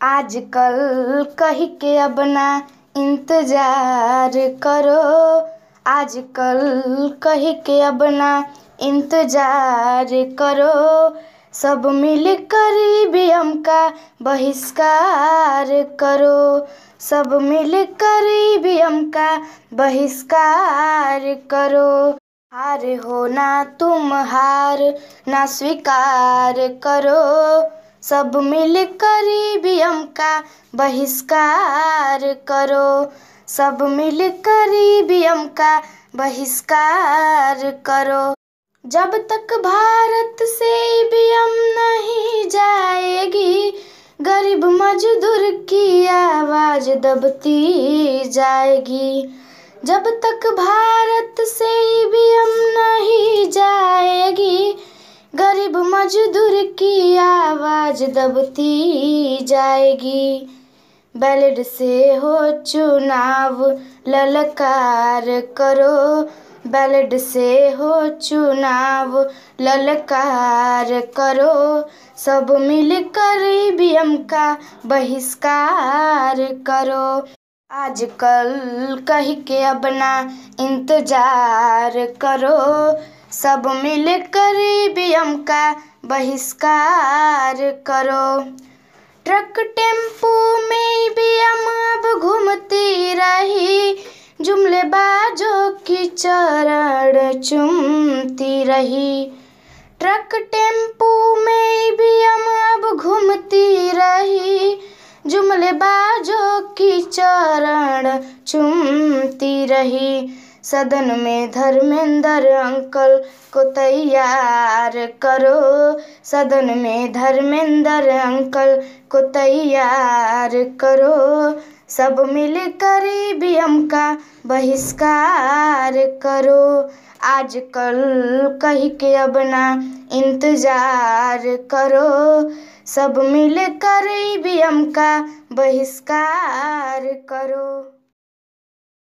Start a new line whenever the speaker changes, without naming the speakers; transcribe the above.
आजकल कही के अब ना इंतज़ार करो। आजकल कही के अब ना इंतज़ार करो। सब मिल कर ईवीएम का बहिष्कार करो। सब मिल कर ईवीएम का बहिष्कार करो। हार हो ना तुम हार, ना स्वीकार करो। सब मिल कर ईवीएम का बहिष्कार करो। सब मिल कर ईवीएम का बहिष्कार करो। जब तक भारत से ईवीएम नहीं जाएगी, गरीब मजदूर की आवाज़ दबती जाएगी। जब तक भारत से मजदूर की आवाज़ दबती जाएगी। बैलेट से हो चुनाव ललकार करो। बैलेट से हो चुनाव ललकार करो। सब मिलकर ईवीएम का बहिष्कार करो। आजकल कह के अपना इंतज़ार करो। सब मिलकर ईवीएम का बहिष्कार करो। ट्रक टेंपू में ईवीएम अब घूमती रही जुमले बाजों की चरण चुमती रही। ट्रक टेंपू में ईवीएम अब घूमती रही जुमले बाजों की चरण चुमती रही। सदन में धर्मेंद्र अंकल को तैयार करो। सदन में धर्मेंद्र अंकल को तैयार करो। सब मिलकर ईवीएम का बहिष्कार करो। आजकल कही के अब ना इंतज़ार करो। सब मिलकर ईवीएम का बहिष्कार करो।